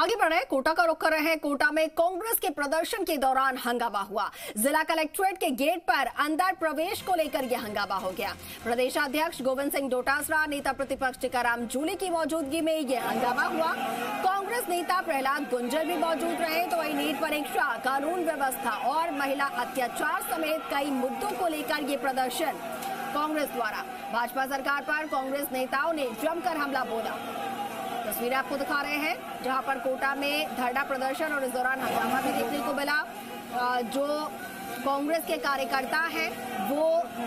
आगे बढ़े, कोटा का रुख कर रहे हैं। कोटा में कांग्रेस के प्रदर्शन के दौरान हंगामा हुआ। जिला कलेक्ट्रेट के गेट पर अंदर प्रवेश को लेकर यह हंगामा हो गया। प्रदेशाध्यक्ष गोविंद सिंह डोटासरा, नेता प्रतिपक्ष टीकाराम जूली की मौजूदगी में यह हंगामा हुआ। कांग्रेस नेता प्रहलाद गुंजर भी मौजूद रहे तो वही नीट परीक्षा, कानून व्यवस्था और महिला अत्याचार समेत कई मुद्दों को लेकर ये प्रदर्शन कांग्रेस द्वारा। भाजपा सरकार पर कांग्रेस नेताओं ने जमकर हमला बोला। तस्वीरें आपको दिखा रहे हैं, जहाँ पर कोटा में धरना प्रदर्शन और इस दौरान हंगामा भी देखने को मिला। जो कांग्रेस के कार्यकर्ता हैं, वो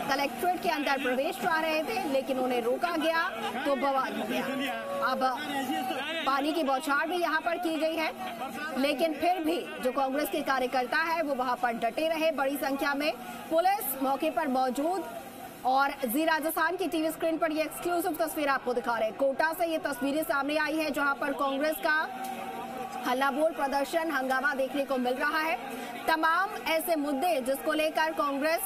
कलेक्ट्रेट के अंदर प्रवेश चाह रहे थे, लेकिन उन्हें रोका गया तो बवाल हो गया। अब पानी की बौछार भी यहाँ पर की गई है, लेकिन फिर भी जो कांग्रेस के कार्यकर्ता है, वो वहाँ पर डटे रहे बड़ी संख्या में। पुलिस मौके पर मौजूद और जी राजस्थान की टीवी स्क्रीन पर ये एक्सक्लूसिव तस्वीर आपको दिखा रहे हैं। कोटा से ये तस्वीरें सामने आई है, जहाँ पर कांग्रेस का हल्ला बोल प्रदर्शन हंगामा देखने को मिल रहा है। तमाम ऐसे मुद्दे जिसको लेकर कांग्रेस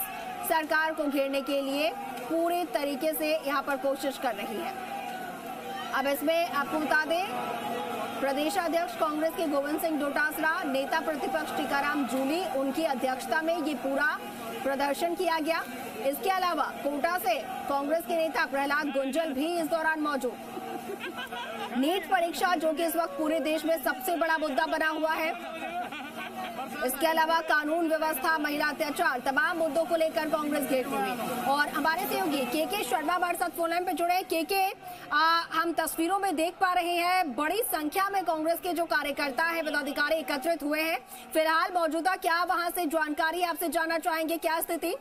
सरकार को घेरने के लिए पूरे तरीके से यहाँ पर कोशिश कर रही है। अब इसमें आपको बता दें, प्रदेशाध्यक्ष कांग्रेस के गोविंद सिंह डोटासरा, नेता प्रतिपक्ष टीकाराम जूली, उनकी अध्यक्षता में ये पूरा प्रदर्शन किया गया। इसके अलावा कोटा से कांग्रेस के नेता प्रहलाद गुंजल भी इस दौरान मौजूद। नीट परीक्षा, जो कि इस वक्त पूरे देश में सबसे बड़ा मुद्दा बना हुआ है इसके अलावा कानून व्यवस्था महिला अत्याचार तमाम मुद्दों को लेकर कांग्रेस घेर हुई। और हमारे सहयोगी के के शर्मा हमारे साथ फ़ोन पे जुड़े के के आ, हम तस्वीरों में देख पा रहे हैं बड़ी संख्या में कांग्रेस के जो कार्यकर्ता है पदाधिकारी एकत्रित हुए हैं। फ़िलहाल मौजूदा क्या वहाँ से जानकारी आपसे जानना चाहेंगे क्या स्थिति?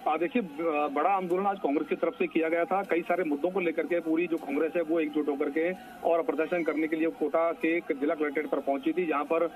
देखिए बड़ा आंदोलन आज कांग्रेस की तरफ़ से किया गया था। कई सारे मुद्दों को लेकर के पूरी जो कांग्रेस है, वो एकजुट होकर के और प्रदर्शन करने के लिए कोटा के जिला कलेक्ट्रेट पर पहुँची थी, जहाँ पर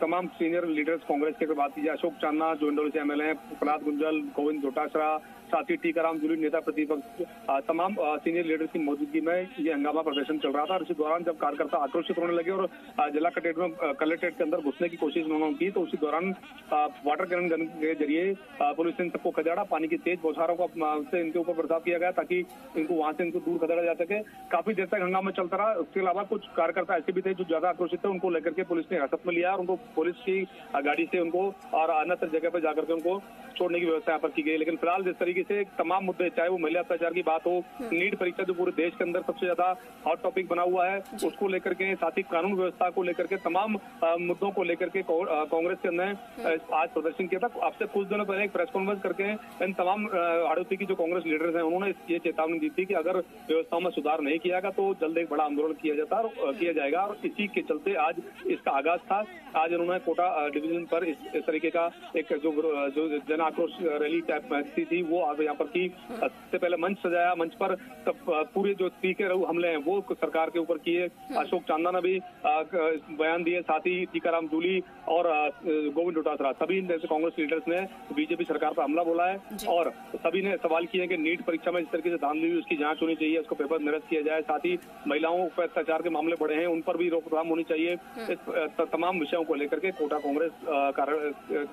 तमाम सीनियर लीडर्स कांग्रेस के बात की अशोक चांदा जो इंडोर से एमएलए प्रहलाद गुंजल, गोविंद डोटासरा साथ ही टीकाराम जुली नेता प्रतिपक्ष तमाम सीनियर लीडर्स की मौजूदगी में ये हंगामा प्रदर्शन चल रहा था और इसी दौरान जब कार्यकर्ता आक्रोशित होने लगे और जिला कलेक्ट्रेट में कलेक्ट्रेट के अंदर घुसने की कोशिश उन्होंने की तो उसी दौरान वाटर कैनन के ज़रिए पुलिस ने सबको खदेड़ा। पानी की तेज बौछारों को से इनके ऊपर बर्ताव किया गया ताकि इनको वहाँ से इनको दूर खदेड़ा जा सके। काफ़ी देर तक हंगामा चलता रहा उसके अलावा कुछ कार्यकर्ता ऐसे भी थे जो ज़्यादा आक्रोशित थे उनको लेकर के पुलिस ने हिरासत में लिया और उनको पुलिस की गाड़ी से उनको और अन्य जगह पर जाकर के उनको छोड़ने की व्यवस्था यहाँ पर की गई। लेकिन फ़िलहाल जिस तरीके से तमाम मुद्दे चाहे वो महिला अत्याचार की बात हो नीट परीक्षा जो पूरे देश के अंदर सबसे ज़्यादा हॉट टॉपिक बना हुआ है उसको लेकर के साथ ही कानून व्यवस्था को लेकर के तमाम मुद्दों को लेकर के कांग्रेस के अंदर आज प्रदर्शन किया था। आपसे कुछ दिनों पहले एक प्रेस कॉन्फ्रेंस करके इन तमाम आड़ोती की जो कांग्रेस लीडर्स हैं उन्होंने ये चेतावनी दी थी कि अगर व्यवस्थाओं में सुधार नहीं किया गया तो जल्द एक बड़ा आंदोलन किया जाता और किया जाएगा। और इसी के चलते आज इसका आगाज़ था। आज उन्होंने कोटा डिवीज़न पर इस, इस तरीके का एक जो जो जन आक्रोश रैली टाइप थी थी वो आज यहाँ पर की। सबसे पहले मंच सजाया मंच पर तब पूरे जो तीखे हमले हैं वो सरकार के ऊपर किए। अशोक चांदा ने भी बयान दिए साथ ही टीकाराम जूली और गोविंद डोटासरा सभी कांग्रेस लीडर्स ने बीजेपी सरकार पर हमला बोला है। और सभी ने सवाल किए कि नीट परीक्षा में जिस तरीके से धांधली हुई उसकी जाँच होनी चाहिए उसको पेपर निरस्त किया जाए। साथ ही महिलाओं पर अत्याचार के मामले बढ़े हैं उन पर भी रोकथाम होनी चाहिए। इस तमाम विषयों को लेकर के कोटा कांग्रेस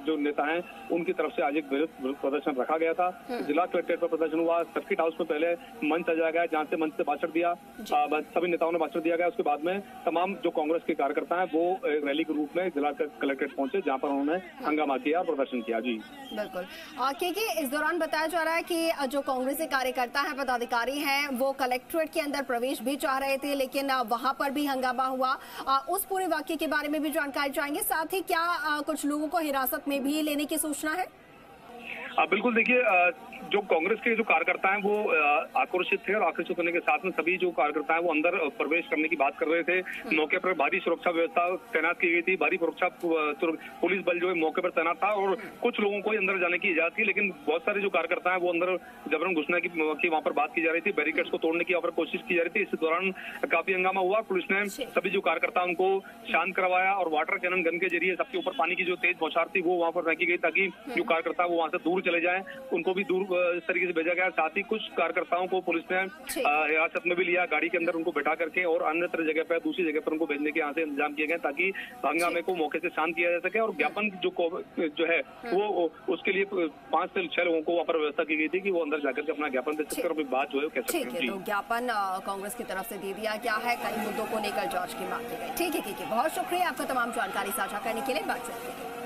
जो नेता हैं उनकी तरफ़ से आज एक विरोध प्रदर्शन रखा गया था। जिला कलेक्ट्रेट पर प्रदर्शन हुआ सर्किट हाउस में पहले मंच सजाया गया जहाँ से मंच से भाषण दिया। सभी नेताओं ने भाषण दिया गया। उसके बाद में तमाम जो कांग्रेस के कार्यकर्ता हैं वो रैली के रूप में जिला कलेक्ट्रेट पहुँचे जहाँ पर उन्होंने हंगामा किया और प्रदर्शन किया। जी। बिल्कुल। क्योंकि इस दौरान बताया जा रहा है कि जो कांग्रेस के कार्यकर्ता हैं, पदाधिकारी हैं, वो कलेक्ट्रेट के अंदर प्रवेश भी चाह रहे थे, लेकिन वहाँ पर भी हंगामा हुआ। उस पूरे वाक्य के बारे में भी जानकारी चाहेंगे। साथ ही क्या कुछ लोगों को हिरासत में भी लेने की सूचना है? बिल्कुल, देखिए जो कांग्रेस के जो कार्यकर्ता हैं वो आक्रोशित थे और आकर्षित होने के साथ में सभी जो कार्यकर्ता हैं वो अंदर प्रवेश करने की बात कर रहे थे। मौके पर भारी सुरक्षा व्यवस्था तैनात की गई थी। भारी सुरक्षा पुलिस बल जो है मौके पर तैनात था और कुछ लोगों को अंदर जाने की इजाज़त थी लेकिन बहुत सारे जो कार्यकर्ता है वो अंदर जबरन घुसने की, की वहाँ पर बात की जा रही थी। बैरिकेड्स को तोड़ने की वहाँ पर कोशिश की जा रही थी। इस दौरान काफ़ी हंगामा हुआ। पुलिस ने सभी जो कार्यकर्ता उनको शांत करवाया और वाटर कैनन गन के ज़रिए सबके ऊपर पानी की जो तेज बौछार थी वो वहाँ पर फेंकी गई ताकि जो कार्यकर्ता वो वहाँ से दूर चले जाए। उनको भी दूर इस तरीके से भेजा गया। साथ ही कुछ कार्यकर्ताओं को पुलिस ने हिरासत में भी लिया गाड़ी के अंदर उनको बैठा करके और अन्यत्र जगह पर दूसरी जगह पर उनको भेजने के यहाँ से इंतज़ाम किए गए ताकि हंगामे को मौके से शांत किया जा सके और ज्ञापन जो जो है वो उसके लिए पाँच से छह लोगों को वहाँ पर व्यवस्था की गई थी कि वो अंदर जाकर के अपना ज्ञापन दे सकते और अपनी बात जो है वो कह सकते हैं। तो ज्ञापन कांग्रेस की तरफ़ से दे दिया गया है। कई मुद्दों को लेकर जाँच की मांग की गई। ठीक है ठीक है। बहुत शुक्रिया आपका तमाम जानकारी साझा करने के लिए। बातचीत के लिए